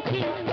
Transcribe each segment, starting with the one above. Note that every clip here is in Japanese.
सुखी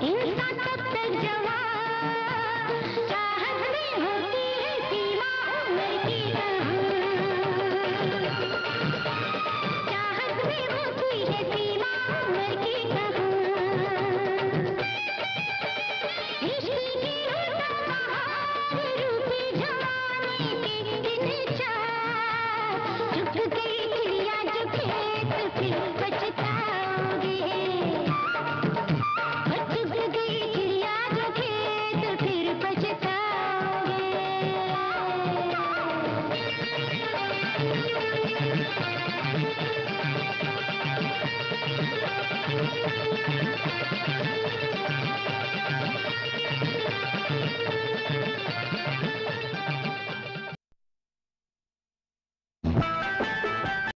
インスタント